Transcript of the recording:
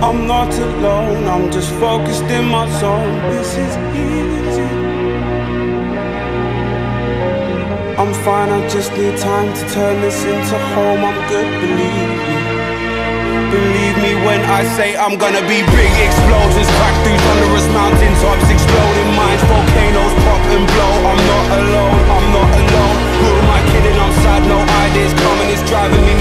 I'm not alone, I'm just focused in my zone. This is easy. I'm fine, I just need time to turn this into home. I'm good, believe me. Believe me when I say I'm gonna be big explosions, crack through thunderous mountaintops, exploding minds, volcanoes pop and blow. I'm not alone, I'm not alone. Who am I kidding? I'm sad, no ideas coming, it's driving me